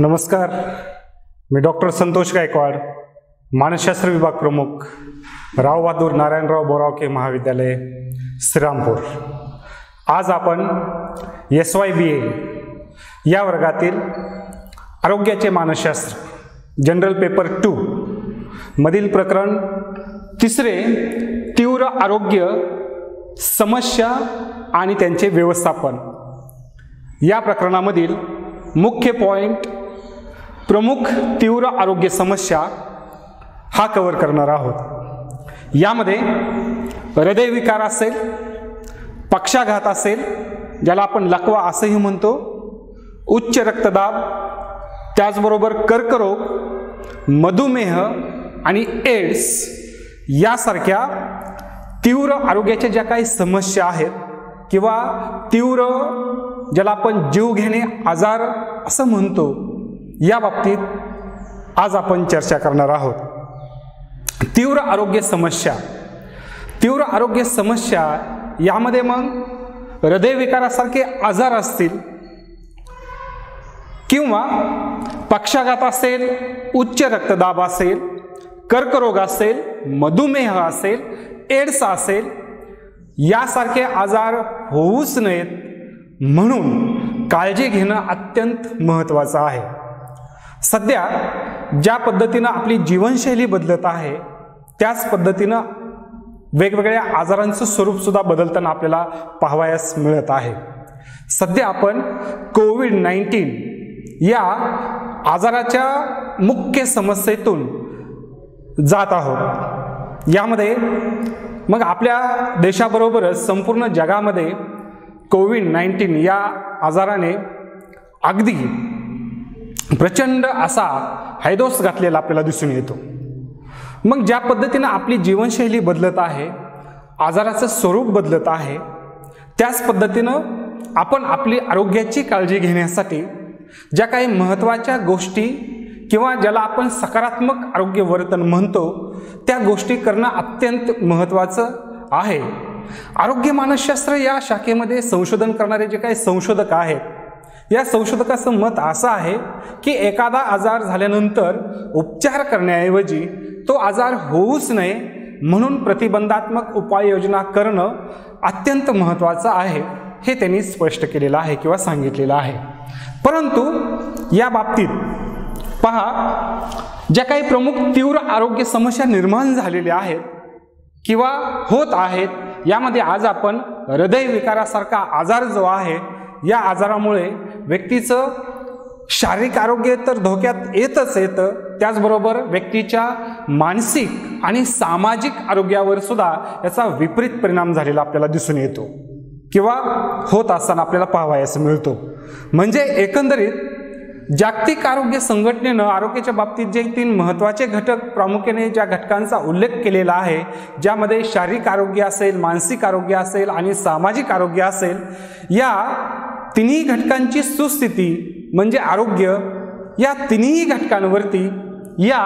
नमस्कार. मी डॉक्टर संतोष गायकवाड मानसशास्त्र विभाग प्रमुख राव बहादूर नारायणराव बोरावके महाविद्यालय श्रीरामपूर. आज आपण एस वाय बी ए या वर्गातील आरोग्याचे मानसशास्त्र जनरल पेपर टू मधील प्रकरण तिसरे तीव्र आरोग्य समस्या आणि त्यांचे व्यवस्थापन. या प्रकरणामधील मुख्य पॉईंट प्रमुख तीव्र आरोग्य समस्या हा कवर करणार आहोत. यामध्ये हृदयविकार असेल पक्षाघात असेल ज्याला आपण लकवा असंही म्हणतो उच्च रक्तदाब त्याचबरोबर कर्करोग मधुमेह आणि एड्स यासारख्या तीव्र आरोग्याच्या ज्या काही समस्या आहेत किंवा तीव्र ज्याला आपण जीव घेणे आजार असं म्हणतो या बाबतीत आज आपण चर्चा करणार आहोत. तीव्र आरोग्य समस्या. तीव्र आरोग्य समस्या यामध्ये मग हृदयविकारासारखे आजार असतील किंवा पक्षाघात असेल उच्च रक्तदाब असेल कर्करोग असेल मधुमेह असेल एड्स असेल यासारखे आजार होऊच नयेत. म्हणून काळजी घेणं अत्यंत महत्त्वाचं आहे. सध्या ज्या पद्धतीनं आपली जीवनशैली बदलत आहे त्याच पद्धतीनं वेगवेगळ्या आजारांचं स्वरूपसुद्धा बदलताना आपल्याला पाहावयास मिळत आहे. सध्या आपण कोविड नाईन्टीन या आजाराच्या मुख्य समस्येतून जात आहोत. यामध्ये मग आपल्या देशाबरोबरच संपूर्ण जगामध्ये कोविड नाईन्टीन या आजाराने अगदी प्रचंड असा हैदोस घातलेला आपल्याला दिसून येतो. मग ज्या पद्धतीनं आपली जीवनशैली बदलत आहे आजाराचं स्वरूप बदलत आहे त्याच पद्धतीनं आपण आपली आरोग्याची काळजी घेण्यासाठी ज्या काही महत्त्वाच्या गोष्टी किंवा ज्याला आपण सकारात्मक आरोग्य वर्तन म्हणतो त्या गोष्टी करणं अत्यंत महत्त्वाचं आहे. आरोग्य मानसशास्त्र या शाखेमध्ये संशोधन करणारे जे काही संशोधक आहेत या संशोधकाचं मत असं आहे की एखादा आजार झाल्यानंतर उपचार करण्याऐवजी तो आजार होऊच नये म्हणून प्रतिबंधात्मक उपाययोजना करणं अत्यंत महत्त्वाचं आहे हे त्यांनी स्पष्ट केलेलं आहे किंवा सांगितलेलं आहे. परंतु या बाबतीत पहा ज्या काही प्रमुख तीव्र आरोग्य समस्या निर्माण झालेल्या आहेत किंवा होत आहेत यामध्ये आज आपण हृदयविकारासारखा आजार जो आहे या आजारामुळे व्यक्तीचं शारीरिक आरोग्य तर धोक्यात येतच येतं. त्याचबरोबर व्यक्तीच्या मानसिक आणि सामाजिक आरोग्यावर सुद्धा याचा विपरीत परिणाम झालेला आपल्याला दिसून येतो. किंवा होत असताना आपल्याला पाहावयास मिळतो. म्हणजे एकंदरीत जागतिक आरोग्य संघटनेनं आरोग्याच्या बाबतीत जे तीन महत्त्वाचे घटक प्रामुख्याने ज्या घटकांचा उल्लेख केलेला आहे ज्यामध्ये शारीरिक आरोग्य असेल मानसिक आरोग्य असेल आणि सामाजिक आरोग्य असेल या तिन्ही घटकांची सुस्थिती म्हणजे आरोग्य या तिन्ही घटकांवरती या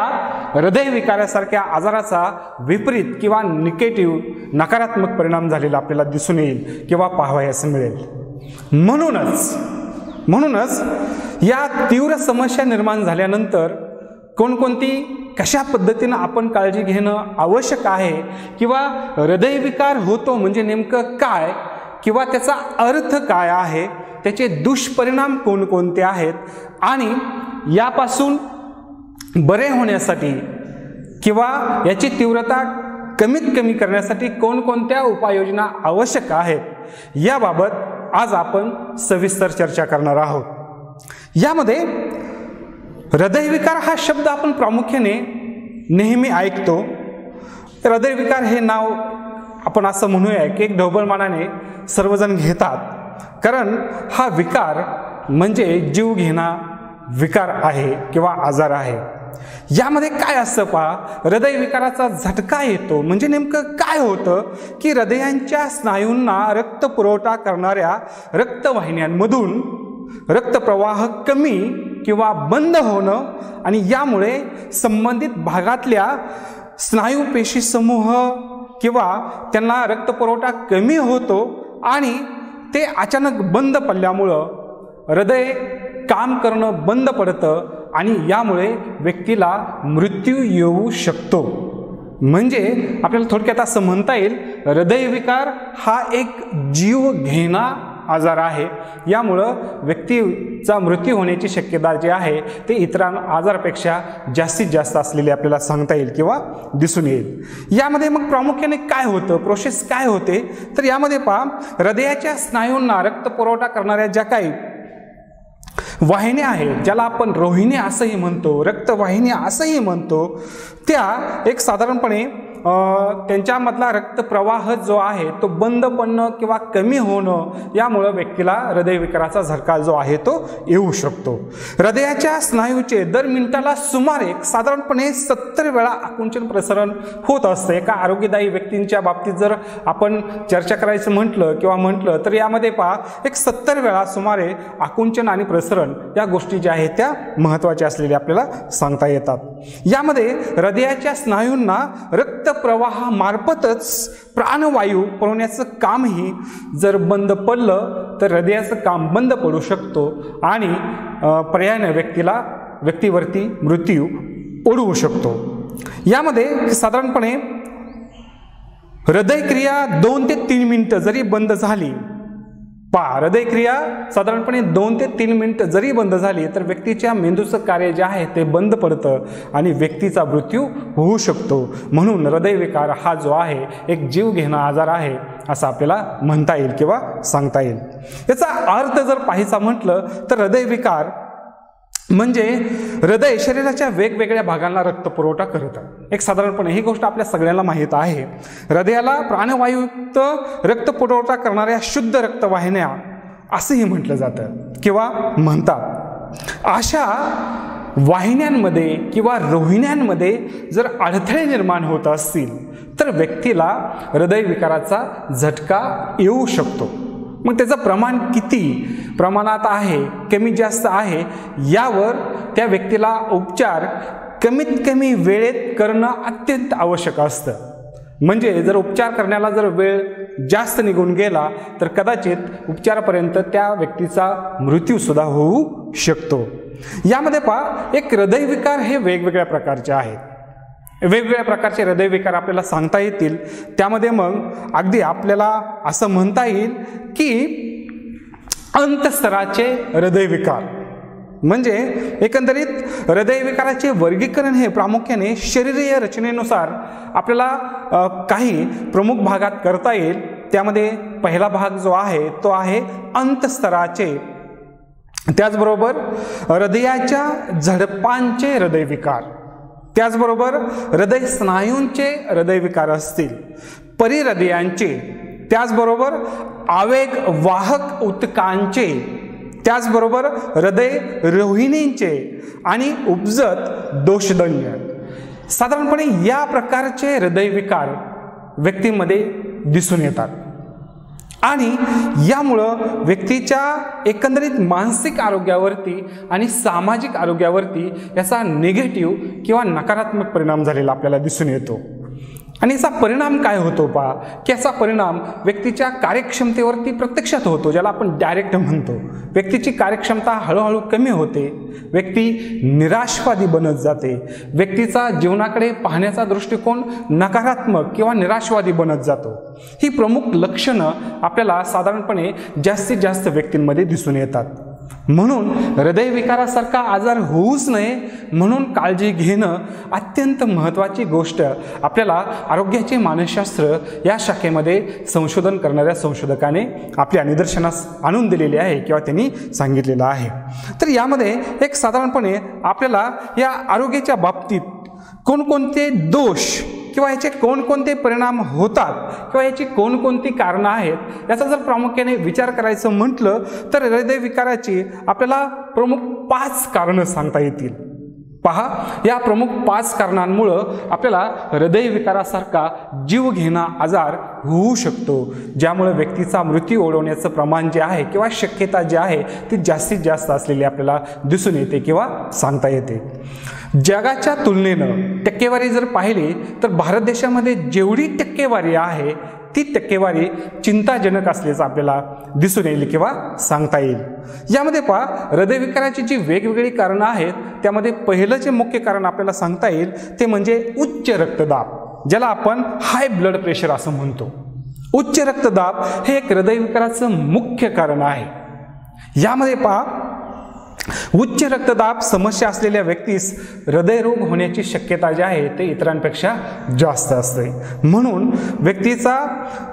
हृदयविकारासारख्या आजाराचा विपरीत किंवा निगेटिव्ह नकारात्मक परिणाम झालेला आपल्याला दिसून येईल किंवा पाहावयास मिळेल. म्हणूनच म्हणूनच या तीव्र समस्या निर्माण झाल्यानंतर कोणकोणती कशा पद्धतीनं आपण काळजी घेणं आवश्यक आहे किंवा हृदयविकार होतो म्हणजे नेमकं काय किंवा त्याचा अर्थ काय आहे त्याचे दुष्परिणाम कोणकोणते आहेत? आणि यापासून बरे होण्यासाठी किंवा याची तीव्रता कमीत कमी करण्यासाठी कोणकोणत्या उपाययोजना आवश्यक आहेत? याबाबत आज आपण सविस्तर चर्चा करणार आहोत. यामध्ये हृदयविकार हा शब्द आपण प्रामुख्याने नेहमी ऐकतो. हृदयविकार हे नाव आपण असं म्हणूया की एक ढोबळमानाने सर्वजण घेतात. कारण हा विकार म्हणजे जीव घेणा विकार आहे किंवा आजार आहे. यामध्ये काय असतं पहा हृदयविकाराचा झटका येतो. म्हणजे नेमकं काय होतं की हृदयांच्या स्नायूंना रक्त पुरवठा करणाऱ्या रक्तवाहिन्यांमधून रक्तप्रवाह कमी किंवा बंद होणं आणि यामुळे संबंधित भागातल्या स्नायूपेशी समूह किंवा त्यांना रक्तपुरवठा कमी होतो आणि ते अचानक बंद पडल्यामुळं हृदय काम करणं बंद पडतं आणि यामुळे व्यक्तीला मृत्यू येऊ शकतो. म्हणजे आपल्याला थोडक्यात असं म्हणता येईल हृदयविकार हा एक जीव घेणा आजार आहे. यामुळं व्यक्तीचा मृत्यू होण्याची शक्यता जी आहे ते इतर आजारापेक्षा जास्तीत जास्त असलेली आपल्याला सांगता येईल किंवा दिसून येईल. यामध्ये मग प्रामुख्याने काय होतं? प्रोसेस काय होते? तर यामध्ये पहा हृदयाच्या स्नायूंना रक्त पुरवठा करणाऱ्या ज्या काही वाहिन्या आहेत ज्याला आपण रोहिणी असंही म्हणतो रक्तवाहिन्या असंही म्हणतो त्या एक साधारणपणे त्यांच्यामधला रक्तप्रवाह जो आहे तो बंद पडणं किंवा कमी होणं यामुळं व्यक्तीला हृदयविकाराचा झटका जो आहे तो येऊ शकतो. हृदयाच्या स्नायूचे दर मिनिटाला सुमारे साधारणपणे सत्तर वेळा आकुंचन प्रसरण होत असतं. एका आरोग्यदायी व्यक्तींच्या बाबतीत जर आपण चर्चा करायचं म्हटलं किंवा म्हटलं तर यामध्ये पहा एक सत्तर वेळा सुमारे आकुंचन आणि प्रसरण या गोष्टी ज्या आहेत त्या महत्त्वाच्या असलेल्या आपल्याला सांगता येतात. यामध्ये हृदयाच्या स्नायूंना रक्त रक्तप्रवाहामार्फतच प्राणवायू पुरवण्याचं कामही जर बंद पडलं तर हृदयाचं काम बंद पडू शकतो आणि पर्यायानं व्यक्तीला व्यक्तीवरती मृत्यू ओढवू शकतो. यामध्ये साधारणपणे हृदयक्रिया दोन ते तीन मिनटं जरी बंद झाली हृदयक्रिया साधारणपणे दोन ते तीन मिनटं जरी बंद झाली तर व्यक्तीच्या मेंदूचं कार्य जे आहे ते बंद पडतं आणि व्यक्तीचा मृत्यू होऊ शकतो. म्हणून हृदयविकार हा जो आहे एक जीव घेणं आजार आहे असं आपल्याला म्हणता येईल किंवा सांगता येईल. याचा अर्थ जर पाहायचा म्हटलं तर हृदयविकार म्हणजे हृदय शरीराच्या वेगवेगळ्या भागांना रक्तपुरवठा करतं. एक साधारणपणे ही गोष्ट आपल्या सगळ्यांना माहीत आहे. हृदयाला प्राणवायुयुक्त रक्तपुरवठा करणाऱ्या शुद्ध रक्तवाहिन्या असंही म्हटलं जातं किंवा म्हणतात. अशा वाहिन्यांमध्ये किंवा रोहिण्यांमध्ये जर अडथळे निर्माण होत असतील तर व्यक्तीला हृदयविकाराचा झटका येऊ शकतो. मग त्याचं प्रमाण किती? प्रमाणात आहे कमी जास्त आहे यावर त्या व्यक्तीला उपचार कमीत कमी वेळेत करणं अत्यंत आवश्यक असतं. म्हणजे जर उपचार करण्याला जर वेळ जास्त निघून गेला तर कदाचित उपचारापर्यंत त्या व्यक्तीचा मृत्यूसुद्धा होऊ शकतो. यामध्ये पहा एक हृदयविकार हे वेगवेगळ्या प्रकारचे आहेत. वेगवेगळ्या प्रकारचे हृदयविकार आपल्याला सांगता येतील. त्यामध्ये मग अगदी आपल्याला असं म्हणता येईल की अंतस्तराचे हृदयविकार म्हणजे एकंदरीत हृदयविकाराचे वर्गीकरण हे प्रामुख्याने शरीरीय रचनेनुसार आपल्याला काही प्रमुख भागात करता येईल. त्यामध्ये पहिला भाग जो आहे तो आहे अंतस्तराचे. त्याचबरोबर हृदयाच्या झडपांचे हृदयविकार त्याचबरोबर हृदय स्नायूंचे हृदयविकार असतील. परिहृदयांचे. त्याचबरोबर आवेग वाहक उत्कांचे त्याचबरोबर हृदय रोहिणींचे आणि उपजत दोषदंड. साधारणपणे या प्रकारचे हृदयविकार व्यक्तीमध्ये दिसून येतात. आणि यामुळं व्यक्तीच्या एकंदरीत मानसिक आरोग्यावरती आणि सामाजिक आरोग्यावरती याचा निगेटिव्ह किंवा नकारात्मक परिणाम झालेला आपल्याला दिसून येतो. आणि याचा परिणाम काय होतो पा की याचा परिणाम व्यक्तीच्या कार्यक्षमतेवरती प्रत्यक्षात होतो ज्याला आपण डायरेक्ट म्हणतो. व्यक्तीची कार्यक्षमता हळूहळू कमी होते. व्यक्ती निराशवादी बनत जाते. व्यक्तीचा जीवनाकडे पाहण्याचा दृष्टिकोन नकारात्मक किंवा निराशवादी बनत जातो. ही प्रमुख लक्षणं आपल्याला साधारणपणे जास्तीत जास्त व्यक्तींमध्ये दिसून येतात. म्हणून हृदयविकारासारखा आजार होऊच नये म्हणून काळजी घेणं अत्यंत महत्त्वाची गोष्ट आपल्याला आरोग्याचे मानसशास्त्र या शाखेमध्ये संशोधन करणाऱ्या संशोधकाने आपल्या निदर्शनास आणून दिलेले आहे किंवा त्यांनी सांगितलेलं आहे. तर यामध्ये एक साधारणपणे आपल्याला या आरोग्याच्या बाबतीत कोणकोणते दोष किंवा याचे कोणकोणते परिणाम होतात किंवा याची कोणकोणती कारणं आहेत याचा जर प्रामुख्याने विचार करायचं म्हटलं तर हृदयविकाराची आपल्याला प्रमुख पाच कारणं सांगता येतील. पहा या प्रमुख पाच कारणांमुळं आपल्याला हृदयविकारासारखा जीव घेणा आजार होऊ शकतो ज्यामुळे व्यक्तीचा मृत्यू ओढवण्याचं प्रमाण जे आहे किंवा शक्यता जी आहे ती जास्तीत जास्त असलेली आपल्याला दिसून येते किंवा सांगता येते. जगाच्या तुलनेनं टक्केवारी जर पाहिली तर भारत देशामध्ये जेवढी टक्केवारी आहे ती टक्केवारी चिंताजनक असल्याचं आपल्याला दिसून येईल किंवा सांगता येईल. यामध्ये पहा हृदयविकाराची जी वेगवेगळी कारणं आहेत त्यामध्ये पहिलं जे मुख्य कारण आपल्याला सांगता येईल ते म्हणजे उच्च रक्तदाब ज्याला आपण हाय ब्लड प्रेशर असं म्हणतो. उच्च रक्तदाब हे एक हृदयविकाराचं मुख्य कारण आहे. यामध्ये पहा उच्च रक्तदाब समस्या असलेल्या व्यक्तीस हृदयरोग होण्याची शक्यता जी आहे ते इतरांपेक्षा जास्त असते. म्हणून व्यक्तीचा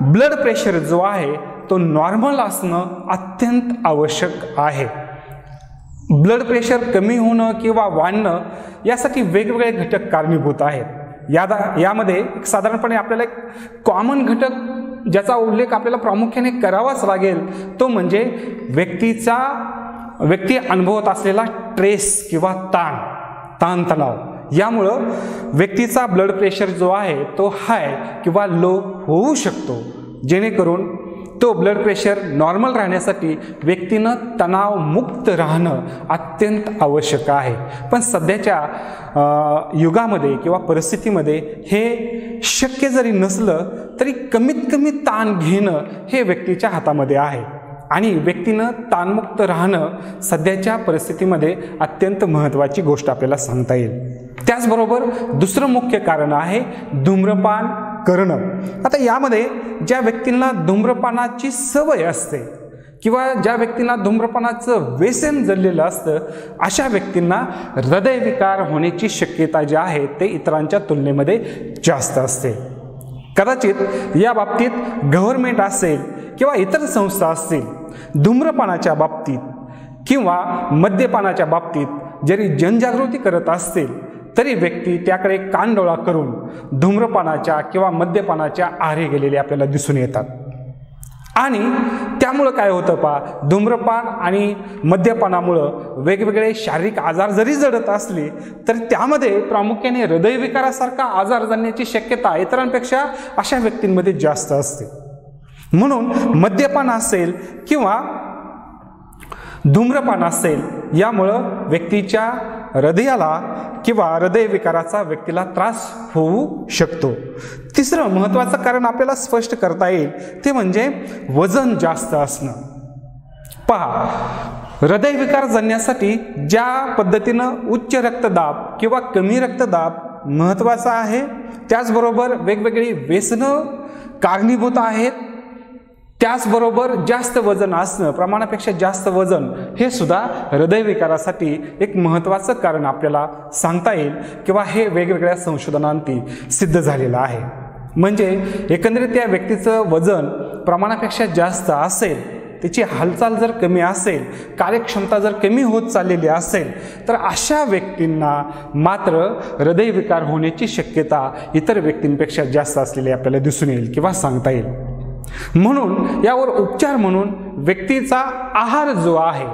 ब्लड प्रेशर जो आहे तो नॉर्मल असणं अत्यंत आवश्यक आहे. ब्लड प्रेशर कमी होणं किंवा वाढणं यासाठी वेगवेगळे घटक कारणीभूत आहेत. या यामध्ये साधारणपणे आपल्याला एक कॉमन घटक ज्याचा उल्लेख आपल्याला प्रामुख्याने करावाच लागेल तो म्हणजे व्यक्तीचा व्यक्ती अनुभवत असलेला ट्रेस किंवा ताण ताणतणाव यामुळं व्यक्तीचा ब्लड प्रेशर जो आहे तो हाय किंवा लो होऊ शकतो. जेणेकरून तो ब्लड प्रेशर नॉर्मल राहण्यासाठी व्यक्तीनं तणावमुक्त राहणं अत्यंत आवश्यक आहे. पण सध्याच्या युगामध्ये किंवा परिस्थितीमध्ये हे शक्य जरी नसलं तरी कमीत कमी ताण घेणं हे व्यक्तीच्या हातामध्ये आहे. आणि व्यक्तीनं ताणमुक्त राहणं सध्याच्या परिस्थितीमध्ये अत्यंत महत्त्वाची गोष्ट आपल्याला सांगता येईल. त्याचबरोबर दुसरं मुख्य कारण आहे धूम्रपान करणं. आता यामध्ये ज्या व्यक्तींना धूम्रपानाची सवय असते किंवा ज्या व्यक्तींना धूम्रपानाचं व्यसन जडलेलं असतं अशा व्यक्तींना हृदयविकार होण्याची शक्यता जी आहे ते इतरांच्या तुलनेमध्ये जास्त असते. कदाचित या बाबतीत गव्हर्मेंट असेल किंवा इतर संस्था असतील धूम्रपानाच्या बाबतीत किंवा मद्यपानाच्या बाबतीत जरी जनजागृती करत असतील तरी व्यक्ती त्याकडे कानडोळा करून धूम्रपानाच्या किंवा मद्यपानाच्या आहारे गेलेले आपल्याला दिसून येतात. आणि त्यामुळं काय होतं पा धूम्रपान आणि मद्यपानामुळं वेगवेगळे शारीरिक आजार जरी जडत असले तर त्यामध्ये प्रामुख्याने हृदयविकारासारखा आजार जाण्याची शक्यता इतरांपेक्षा अशा व्यक्तींमध्ये जास्त असते. म्हणून मद्यपान असेल किंवा धूम्रपान असेल यामुळं व्यक्तीच्या हृदयाला किंवा हृदयविकाराचा व्यक्तीला त्रास होऊ शकतो. तिसरं महत्त्वाचं कारण आपल्याला स्पष्ट करता येईल ते म्हणजे वजन जास्त असणं. पहा हृदयविकार जणण्यासाठी ज्या पद्धतीनं उच्च रक्तदाब किंवा कमी रक्तदाब महत्त्वाचा आहे त्याचबरोबर वेगवेगळी व्यसनं कारणीभूत आहेत त्याचबरोबर जास्त वजन असणं प्रमाणापेक्षा जास्त वजन हे सुद्धा हृदयविकारासाठी एक महत्त्वाचं कारण आपल्याला सांगता येईल किंवा हे वेगवेगळ्या संशोधनांती सिद्ध झालेलं आहे. म्हणजे एकंदरीत त्या व्यक्तीचं वजन प्रमाणापेक्षा जास्त असेल त्याची हालचाल जर कमी असेल कार्यक्षमता जर कमी होत चाललेली असेल तर अशा व्यक्तींना मात्र हृदयविकार होण्याची शक्यता इतर व्यक्तींपेक्षा जास्त असलेली आपल्याला दिसून येईल किंवा सांगता येईल. म्हणून यावर उपचार म्हणून व्यक्तीचा आहार जो आहे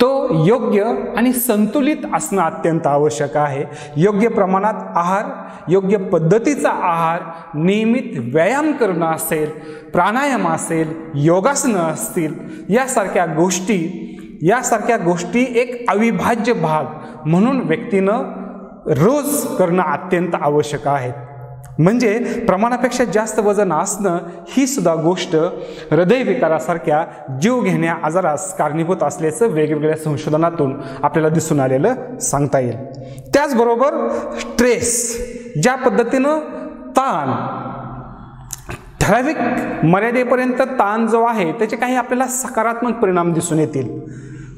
तो योग्य आणि संतुलित असणं अत्यंत आवश्यक आहे. योग्य प्रमाणात आहार योग्य पद्धतीचा आहार नियमित व्यायाम करणं असेल प्राणायाम असेल योगासनं असतील यासारख्या गोष्टी यासारख्या गोष्टी एक अविभाज्य भाग म्हणून व्यक्तीनं रोज करणं अत्यंत आवश्यक आहे. म्हणजे प्रमाणापेक्षा जास्त वजन असणं ही सुद्धा गोष्ट हृदयविकारासारख्या जीव घेण्या आजारास कारणीभूत असल्याचं वेगवेगळ्या संशोधनातून आपल्याला दिसून आलेलं सांगता येईल. त्याचबरोबर स्ट्रेस ज्या पद्धतीनं ताण ठराविक मर्यादेपर्यंत ताण जो आहे त्याचे काही आपल्याला सकारात्मक परिणाम दिसून येतील.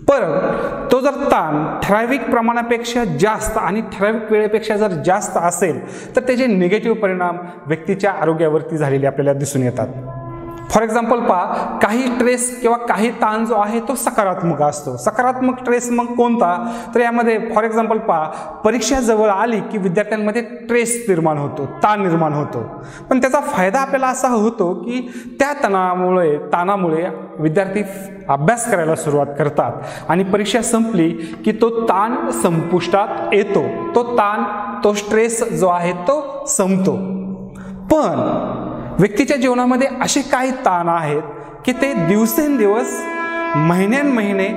परत तो जर ताण ठराविक प्रमाणापेक्षा जास्त आणि ठराविक वेळेपेक्षा जर जास्त असेल तर त्याचे निगेटिव्ह परिणाम व्यक्तीच्या आरोग्यावरती झालेले आपल्याला दिसून येतात. फॉर एक्झाम्पल पहा काही ट्रेस किंवा काही ताण जो आहे तो सकारात्मक असतो. सकारात्मक ट्रेस मग कोणता? तर यामध्ये फॉर एक्झाम्पल पहा परीक्षा जवळ आली की विद्यार्थ्यांमध्ये ट्रेस निर्माण होतो ताण निर्माण होतो. पण त्याचा फायदा आपल्याला असा होतो की त्या तणामुळे ताणामुळे विद्यार्थी अभ्यास करायला सुरुवात करतात. आणि परीक्षा संपली की तो ताण संपुष्टात येतो. तो ताण तो स्ट्रेस जो आहे तो संपतो. पण व्यक्तीच्या जीवनामध्ये असे काही ताण आहेत की ते दिवसेंदिवस महिन्यान महिने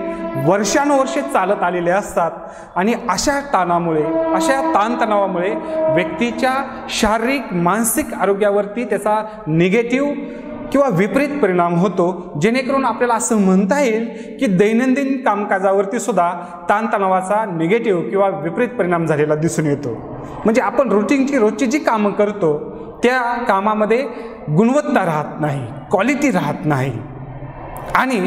वर्षानुवर्षे चालत आलेले असतात. आणि अशा ताणामुळे अशा ताणतणावामुळे व्यक्तीच्या शारीरिक मानसिक आरोग्यावरती त्याचा निगेटिव्ह किंवा विपरीत परिणाम होतो. जेणेकरून आपल्याला असं म्हणता येईल की दैनंदिन कामकाजावरती सुद्धा ताणतणावाचा निगेटिव्ह किंवा विपरीत परिणाम झालेला दिसून येतो. म्हणजे आपण रुटीनची रोजची जी कामं करतो त्या कामामध्ये गुणवत्ता राहत नाही क्वालिटी राहत नाही. आणि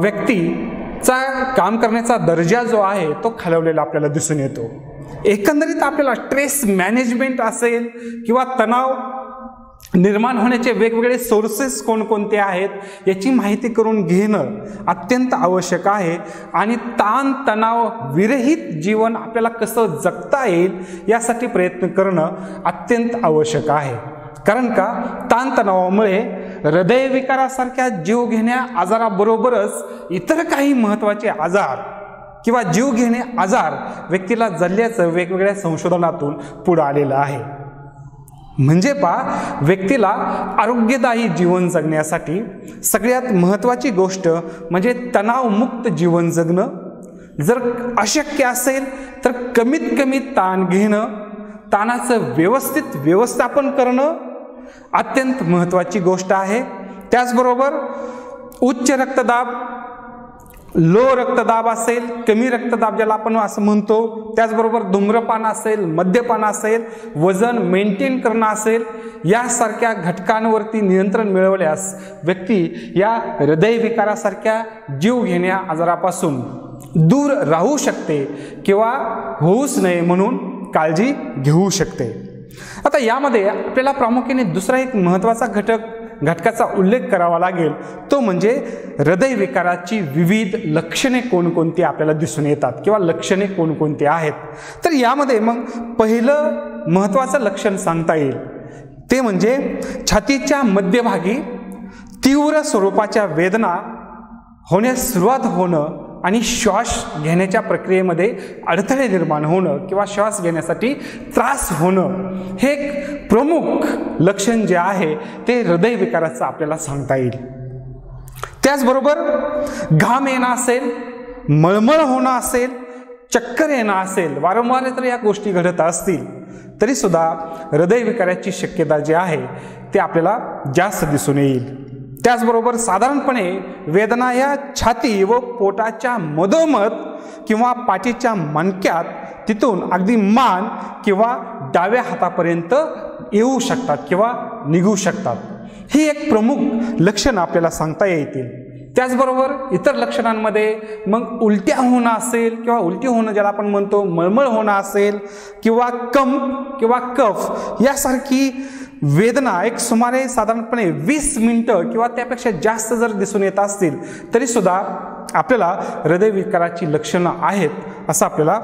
व्यक्तीचा काम करण्याचा दर्जा जो आहे तो खालवलेला आपल्याला दिसून येतो. एकंदरीत आपल्याला स्ट्रेस मॅनेजमेंट असेल किंवा तणाव निर्माण होण्याचे वेगवेगळे सोर्सेस कोणकोणते आहेत याची माहिती करून घेणं अत्यंत आवश्यक आहे. आणि ताण तणाव विरहित जीवन आपल्याला कसं जगता येईल यासाठी प्रयत्न करणं अत्यंत आवश्यक आहे. कारण का? ताणतणावामुळे हृदयविकारासारख्या जीवघेण्या आजाराबरोबरच इतर काही महत्त्वाचे आजार किंवा जीवघेणे आजार व्यक्तीला जल्ल्याचं वेगवेगळ्या संशोधनातून पुढं आलेलं आहे. म्हणजे पा व्यक्तीला आरोग्यदायी जीवन जगण्यासाठी सगळ्यात महत्त्वाची गोष्ट म्हणजे तणावमुक्त जीवन जगणं. जर अशक्य असेल तर कमीत कमी ताण घेणं ताणाचं व्यवस्थित व्यवस्थापन करणं अत्यंत महत्त्वाची गोष्ट आहे. त्याचबरोबर उच्च रक्तदाब लो रक्तदाब असेल कमी रक्तदाब ज्याला आपण असं म्हणतो त्याचबरोबर धूम्रपान असेल मद्यपान असेल वजन मेंटेन करणं असेल यासारख्या घटकांवरती नियंत्रण मिळवल्यास व्यक्ती या हृदयविकारासारख्या जीव घेण्या आजारापासून दूर राहू शकते किंवा होऊच नये म्हणून काळजी घेऊ शकते. आता यामध्ये आपल्याला प्रामुख्याने दुसरा एक महत्त्वाचा घटक घटकाचा उल्लेख करावा लागेल. तो म्हणजे हृदयविकाराची विविध लक्षणे कोणकोणती आपल्याला दिसून येतात किंवा लक्षणे कोणकोणती आहेत. तर यामध्ये मग पहिलं महत्त्वाचं लक्षण सांगता येईल. ते म्हणजे छातीच्या मध्यभागी तीव्र स्वरूपाच्या वेदना होण्यास सुरुवात होणं आणि श्वास घेण्याच्या प्रक्रियेमध्ये अडथळे निर्माण होणं किंवा श्वास घेण्यासाठी त्रास होणं हे एक प्रमुख लक्षण जे आहे ते हृदयविकाराचं आपल्याला सांगता येईल. त्याचबरोबर घाम येणं असेल मळमळ होणं असेल चक्कर येणं असेल वारंवार तर या गोष्टी घडत असतील तरीसुद्धा हृदयविकाराची शक्यता जी आहे ते आपल्याला जास्त दिसून येईल. त्याचबरोबर साधारणपणे वेदना या छाती व पोटाच्या मधोमध किंवा पाठीच्या मणक्यात तिथून अगदी मान किंवा डाव्या हातापर्यंत येऊ शकतात किंवा निघू शकतात. ही एक प्रमुख लक्षणं आपल्याला सांगता येतील. त्याचबरोबर इतर लक्षणांमध्ये मग उलट्या होणं असेल किंवा उलटी होणं ज्याला आपण म्हणतो मळमळ होणं असेल किंवा कंप किंवा कफ यासारखी वेदना एक सुमारे साधारणपणे वीस मिनटं किंवा त्यापेक्षा जास्त जर दिसून येत असतील तरीसुद्धा आपल्याला हृदयविकाराची लक्षणं आहेत असं आपल्याला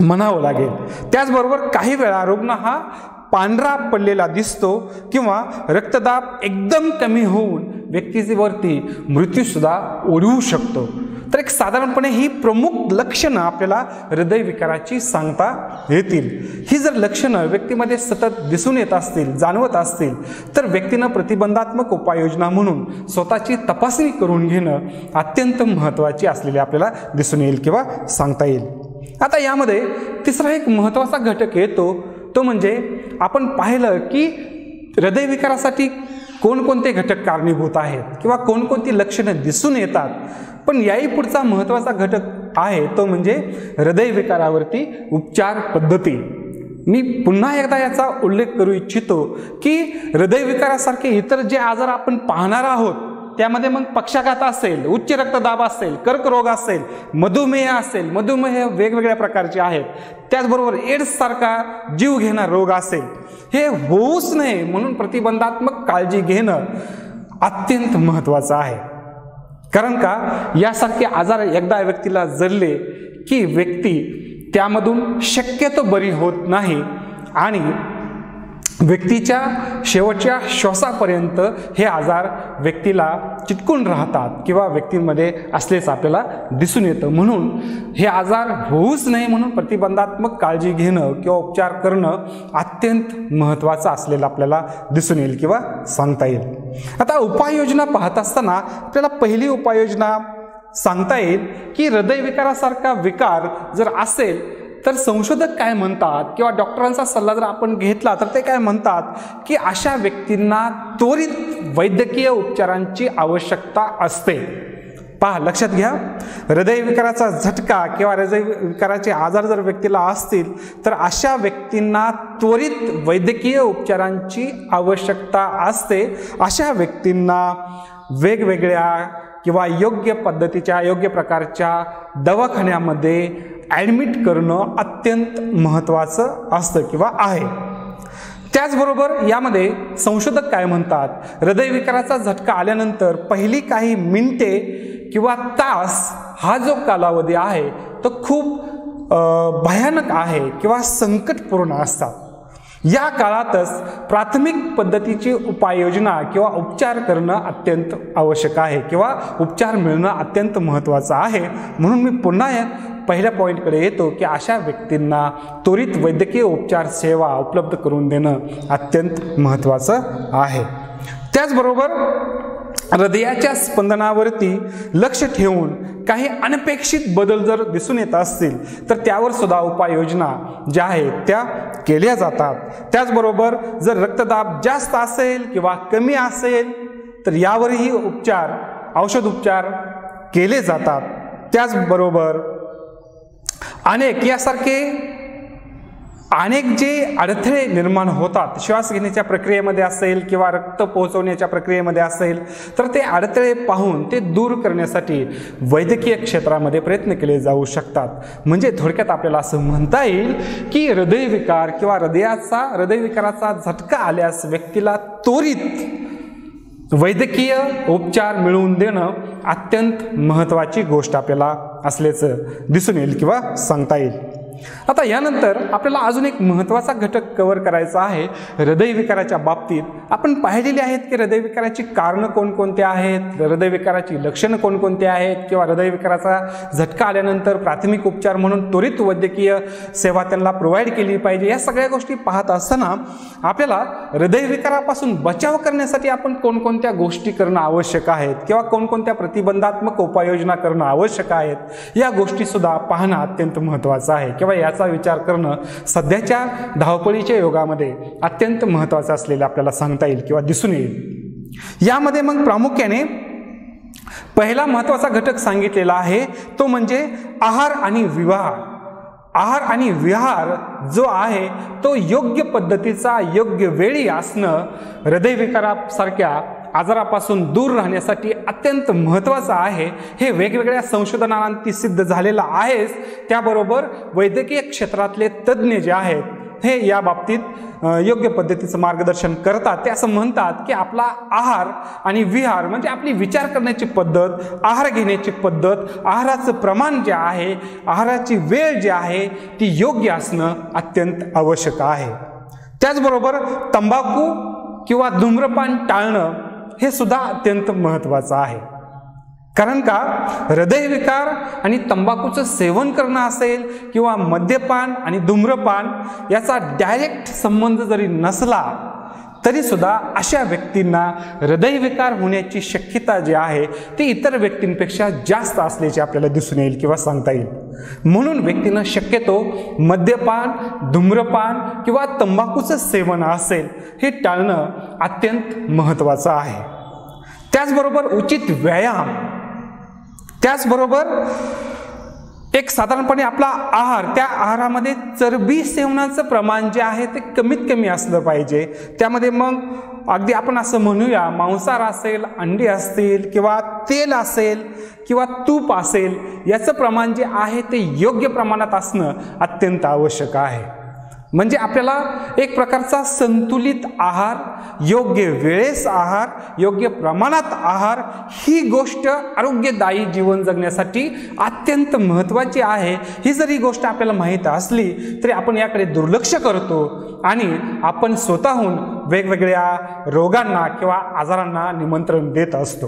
म्हणावं लागेल. त्याचबरोबर काही वेळा रुग्ण हा पांढरा पडलेला दिसतो किंवा रक्तदाब एकदम कमी होऊन व्यक्तीवरती मृत्यूसुद्धा ओढवू शकतो. तर एक साधारणपणे ही प्रमुख लक्षणं आपल्याला हृदयविकाराची सांगता येतील. ही जर लक्षणं व्यक्तीमध्ये सतत दिसून येत असतील जाणवत असतील तर व्यक्तीनं प्रतिबंधात्मक उपाययोजना म्हणून स्वतःची तपासणी करून घेणं अत्यंत महत्त्वाची असलेली आपल्याला दिसून येईल किंवा सांगता येईल. आता यामध्ये तिसरा एक महत्त्वाचा घटक येतो तो म्हणजे आपण पाहिलं की हृदयविकारासाठी कोणकोणते घटक कारणीभूत आहेत किंवा कोणकोणती लक्षणं दिसून येतात? पण याही पुढचा महत्त्वाचा घटक आहे तो म्हणजे हृदयविकारावरती उपचार पद्धती. मी पुन्हा एकदा याचा उल्लेख करू इच्छितो की हृदयविकारासारखे इतर जे आजार आपण पाहणार आहोत त्यामध्ये मग पक्षाघात असेल उच्च रक्तदाब असेल कर्करोग असेल मधुमेह असेल मधुमेह वेगवेगळ्या प्रकारचे आहेत. त्याचबरोबर एड्ससारखा जीव घेणारा रोग असेल. हे होऊच नये म्हणून प्रतिबंधात्मक काळजी घेणं अत्यंत महत्त्वाचं आहे. कारण का? यासारखे आजार एकदा व्यक्तीला जडले की व्यक्ती त्यामधून शक्यतो बरी होत नाही आणि व्यक्तीच्या शेवटच्या श्वासापर्यंत हे आजार व्यक्तीला चिटकून राहतात किंवा व्यक्तींमध्ये असलेच आपल्याला दिसून येतं. म्हणून हे आजार होऊच नये म्हणून प्रतिबंधात्मक काळजी घेणं किंवा उपचार करणं अत्यंत महत्त्वाचं असलेलं आपल्याला दिसून येईल किंवा सांगता येईल. आता उपाययोजना पाहत असताना आपल्याला पहिली उपाययोजना सांगता येईल की हृदयविकारासारखा विकार जर असेल तर संशोधक काय म्हणतात किंवा डॉक्टरांचा सल्ला जर आपण घेतला तर ते काय म्हणतात की अशा व्यक्तींना त्वरित वैद्यकीय उपचारांची आवश्यकता असते. पहा लक्षात घ्या. हृदयविकाराचा झटका किंवा हृदयविकाराचे आजार जर व्यक्तीला असतील तर अशा व्यक्तींना त्वरित वैद्यकीय उपचारांची आवश्यकता असते. अशा व्यक्तींना वेगवेगळ्या किंवा योग्य पद्धतीच्या योग्य प्रकारच्या दवाखान्यामध्ये ॲडमिट करणं अत्यंत महत्त्वाचं असतं किंवा आहे. त्याचबरोबर यामध्ये संशोधक काय म्हणतात? हृदयविकाराचा झटका आल्यानंतर पहिली काही मिनटे किंवा तास हा जो कालावधी आहे तो खूप भयानक आहे किंवा संकटपूर्ण असतात. या काळातच प्राथमिक पद्धतीची उपाययोजना किंवा उपचार करणं अत्यंत आवश्यक आहे किंवा उपचार मिळणं अत्यंत महत्त्वाचं आहे. म्हणून मी पुन्हा पहिल्या पॉईंटकडे येतो की अशा व्यक्तींना त्वरित वैद्यकीय उपचार सेवा उपलब्ध करून देणं अत्यंत महत्त्वाचं आहे. त्याचबरोबर हृदयाच्या स्पंदनावरती लक्ष ठेवून काही अनपेक्षित बदल जर दिसून येत असतील तर त्यावर सुद्धा उपाययोजना ज्या आहेत त्या केल्या जातात. त्याचबरोबर जर रक्तदाब जास्त असेल किंवा कमी असेल तर यावरही उपचार औषध उपचार केले जातात. त्याचबरोबर अनेक यासारखे अनेक जे अडथळे निर्माण होतात श्वास घेण्याच्या प्रक्रियेमध्ये असेल किंवा रक्त पोहोचवण्याच्या प्रक्रियेमध्ये असेल तर ते अडथळे पाहून ते दूर करण्यासाठी वैद्यकीय क्षेत्रामध्ये प्रयत्न केले जाऊ शकतात. म्हणजे थोडक्यात आपल्याला असं म्हणता येईल की हृदयविकार किंवा हृदयाचा हृदयविकाराचा झटका आल्यास व्यक्तीला त्वरित वैद्यकीय उपचार मिळवून देणं अत्यंत महत्त्वाची गोष्ट आपल्याला असल्याचं दिसून येईल किंवा सांगता येईल. आता यानंतर आपल्याला अजून एक महत्त्वाचा घटक कव्हर करायचा आहे. हृदयविकाराच्या बाबतीत आपण पाहिलेले आहेत की हृदयविकाराची कारणं कोणकोणते आहेत? हृदयविकाराची लक्षणं कोणकोणती आहेत? किंवा हृदयविकाराचा झटका आल्यानंतर प्राथमिक उपचार म्हणून त्वरित वैद्यकीय सेवा त्यांना प्रोव्हाइड केली पाहिजे. या सगळ्या गोष्टी पाहत असताना आपल्याला हृदयविकारापासून बचाव करण्यासाठी आपण कोणकोणत्या गोष्टी करणं आवश्यक आहेत? किंवा कोणकोणत्या प्रतिबंधात्मक उपाययोजना करणं आवश्यक आहेत? या गोष्टीसुद्धा पाहणं अत्यंत महत्त्वाचं आहे. किंवा ठेवा याचा विचार करणं सध्याच्या धावपळीच्या योगामध्ये अत्यंत महत्त्वाचं असलेलं आपल्याला सांगता येईल किंवा दिसून येईल. यामध्ये मग प्रामुख्याने पहिला महत्त्वाचा घटक सांगितलेला आहे तो म्हणजे आहार आणि विवाह. आहार आणि विहार जो आहे तो योग्य पद्धतीचा योग्य वेळी असणं हृदयविकारासारख्या आजारापासून दूर राहण्यासाठी अत्यंत महत्त्वाचं आहे. हे वेगवेगळ्या संशोधनांती सिद्ध झालेलं आहेच. त्याबरोबर वैद्यकीय क्षेत्रातले तज्ज्ञ जे आहेत हे या बाबतीत योग्य पद्धतीचं मार्गदर्शन करतात. ते असं म्हणतात की आपला आहार आणि विहार म्हणजे आपली विचार करण्याची पद्धत आहार घेण्याची पद्धत आहाराचं प्रमाण जे आहे आहाराची वेळ जी आहे ती योग्य असणं अत्यंत आवश्यक आहे. त्याचबरोबर तंबाखू किंवा धूम्रपान टाळणं हे सुद्धा अत्यंत महत्त्वाचं आहे. कारण का? हृदयविकार आणि तंबाखूचं सेवन करणं असेल किंवा मद्यपान आणि धूम्रपान याचा डायरेक्ट संबंध जरी नसला तरीसुद्धा अशा व्यक्तींना हृदयविकार होण्याची शक्यता जी आहे ती इतर व्यक्तींपेक्षा जास्त असल्याची आपल्याला दिसून येईल किंवा सांगता येईल. म्हणून व्यक्तीनं शक्यतो मद्यपान धूम्रपान किंवा तंबाखूचं सेवन असेल हे टाळणं अत्यंत महत्त्वाचं आहे. त्याचबरोबर उचित व्यायाम त्याचबरोबर एक साधारणपणे आपला आहार त्या आहारामध्ये चरबी सेवनाचं प्रमाण जे आहे ते कमीत कमी असलं पाहिजे. त्यामध्ये मग अगदी आपण असं म्हणूया मांसाहार असेल अंडी असतील किंवा तेल असेल किंवा तूप असेल याचं प्रमाण जे आहे ते योग्य प्रमाणात असणं अत्यंत आवश्यक आहे. म्हणजे आपल्याला एक प्रकारचा संतुलित आहार योग्य वेळेस आहार योग्य प्रमाणात आहार ही गोष्ट आरोग्यदायी जीवन जगण्यासाठी अत्यंत महत्त्वाची आहे. ही जर ही गोष्ट आपल्याला माहीत असली तरी आपण याकडे दुर्लक्ष करतो आणि आपण स्वतःहून वेगवेगळ्या रोगांना किंवा आजारांना निमंत्रण देत असतो.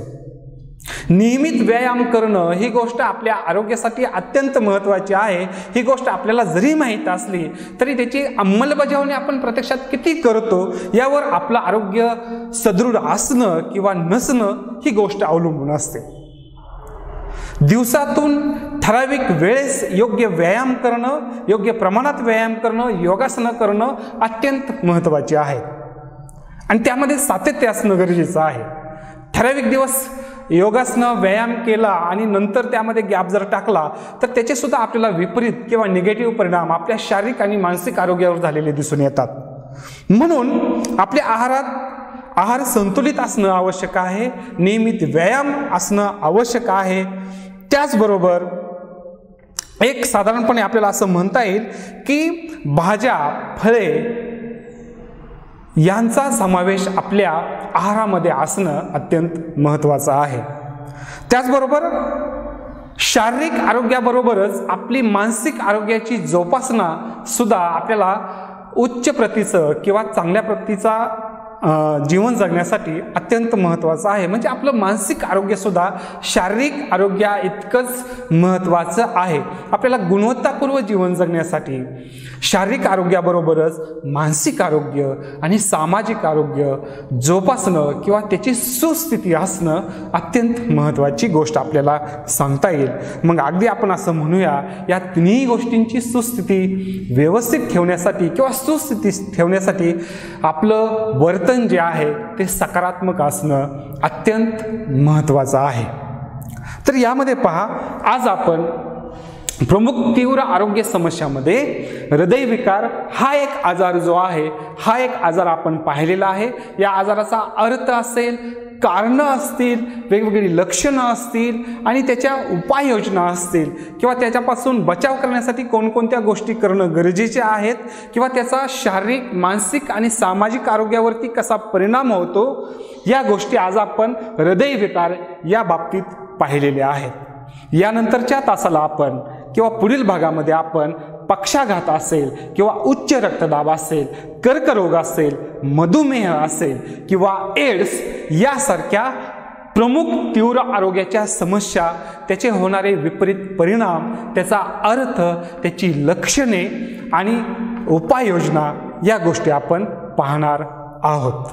नियमित व्यायाम करणं ही गोष्ट आपल्या आरोग्यासाठी अत्यंत महत्त्वाची आहे. ही गोष्ट आपल्याला जरी माहीत असली तरी त्याची अंमलबजावणी आपण प्रत्यक्षात किती करतो यावर आपलं आरोग्य सदृढ असणं किंवा नसणं ही गोष्ट अवलंबून असते. दिवसातून ठराविक वेळेस योग्य व्यायाम करणं योग्य प्रमाणात व्यायाम करणं योगासनं करणं अत्यंत महत्त्वाचे आहे. आणि त्यामध्ये सातत्य असणं गरजेचं आहे. ठराविक दिवस योगासनं व्यायाम केला आणि नंतर त्यामध्ये गॅप जर टाकला तर त्याचेसुद्धा आपल्याला विपरीत किंवा निगेटिव्ह परिणाम आपल्या शारीरिक आणि मानसिक आरोग्यावर झालेले दिसून येतात. म्हणून आपल्या आहारात आहार संतुलित असणं आवश्यक आहे नियमित व्यायाम असणं आवश्यक आहे. त्याचबरोबर एक साधारणपणे आपल्याला असं म्हणता येईल की भाज्या फळे यांचा समावेश आपल्या आहारामध्ये असणं अत्यंत महत्त्वाचं आहे. त्याचबरोबर शारीरिक आरोग्याबरोबरच आपली मानसिक आरोग्याची जोपासना सुद्धा आपल्याला उच्च प्रतीचं किंवा चांगल्या प्रतीचा जीवन जगण्यासाठी अत्यंत महत्त्वाचं आहे. म्हणजे आपलं मानसिक आरोग्यसुद्धा शारीरिक आरोग्या इतकंच महत्त्वाचं आहे. आपल्याला गुणवत्तापूर्व जीवन जगण्यासाठी शारीरिक आरोग्याबरोबरच मानसिक आरोग्य आणि सामाजिक आरोग्य जोपासणं किंवा त्याची सुस्थिती असणं अत्यंत महत्त्वाची गोष्ट आपल्याला सांगता येईल. मग अगदी आपण असं म्हणूया या तिन्ही गोष्टींची सुस्थिती व्यवस्थित ठेवण्यासाठी किंवा सुस्थिती ठेवण्यासाठी आपलं वर्तन वर्तन जे आहे ते सकारात्मक असणं अत्यंत महत्त्वाचं आहे. तर यामध्ये पहा आज आपण प्रमुख तीव्र आरोग्य समस्यामध्ये हृदयविकार हा एक आजार जो आहे हा एक आजार आपण पाहिलेला आहे. या आजाराचा अर्थ असेल कारणं असतील वेगवेगळी लक्षणं असतील आणि त्याच्या उपाययोजना असतील किंवा त्याच्यापासून बचाव करण्यासाठी कोणकोणत्या गोष्टी करणं गरजेचे आहेत किंवा त्याचा शारीरिक मानसिक आणि सामाजिक आरोग्यावरती कसा परिणाम होतो या गोष्टी आज आपण हृदयविकार या बाबतीत पाहिलेल्या आहेत. यानंतरच्या तासाला आपण किंवा पुढील भागामध्ये आपण पक्षाघात असेल किंवा उच्च रक्तदाब असेल कर्करोग असेल मधुमेह असेल किंवा एड्स यासारख्या प्रमुख तीव्र आरोग्याच्या समस्या त्याचे होणारे विपरीत परिणाम त्याचा अर्थ त्याची लक्षणे आणि उपाययोजना या गोष्टी आपण पाहणार आहोत.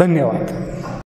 धन्यवाद.